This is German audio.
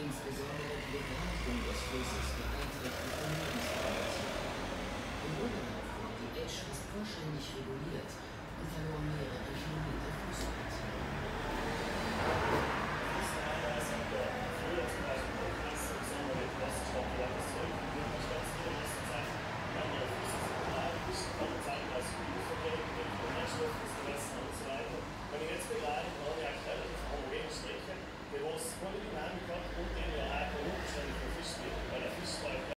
Insbesondere die Begradigung des Flusses beeinträchtigt die Lebensqualität. Im Oberlauf wurde die Edge fast vollständig reguliert und verloren